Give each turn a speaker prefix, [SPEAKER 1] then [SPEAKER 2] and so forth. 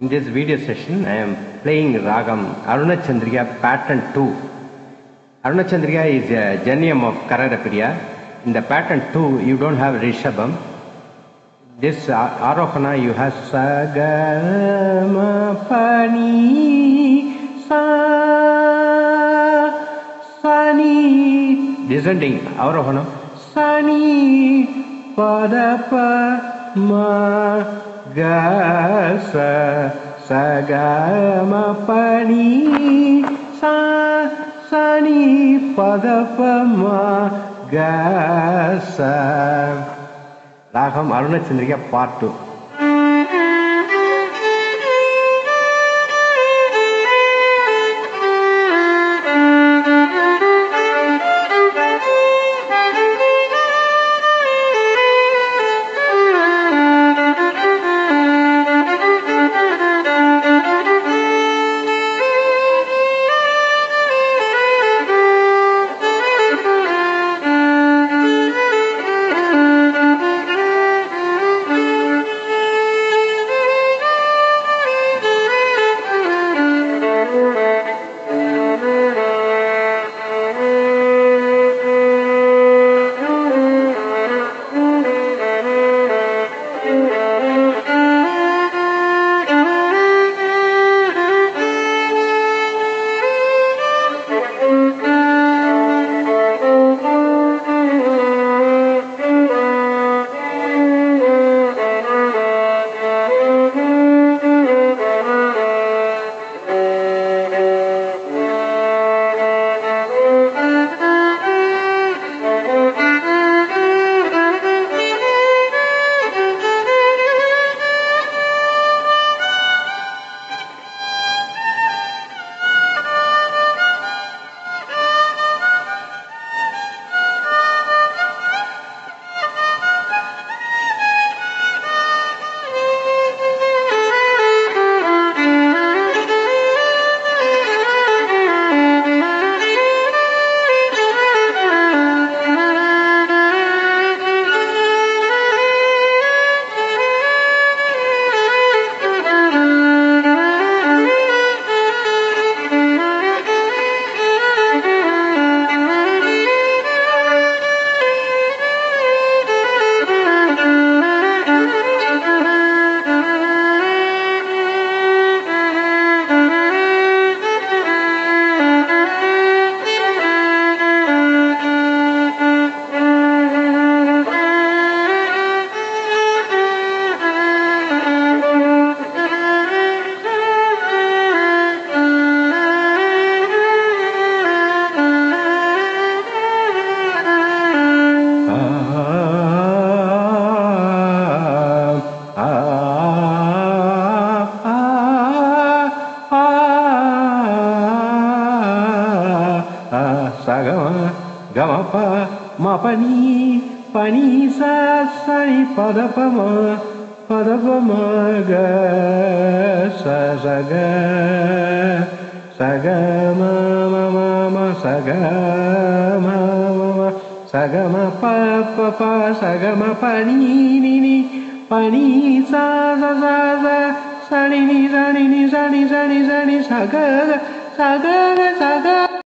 [SPEAKER 1] In this video session, I am playing Ragam Arunachandrika pattern 2. Arunachandrika is a janyam of Karaharapriya. In the pattern 2, you don't have Rishabham. This Arohana, you have Sagama Pani Sa Sani. Descending Arohana. Sani Padapa ma ga sa sa ga ma pa ni sa sa ni pa da pa ma ga sa ராகம் அருணச்சந்திரிகா பாட்டு గమప మపని పని సని పదపమ పదపమ గ సగ సగమ మమ సగ మమ సగమ ప ప సగమ పని ని పని సా సని ని సని ని సని సని సని సగ సగ సగ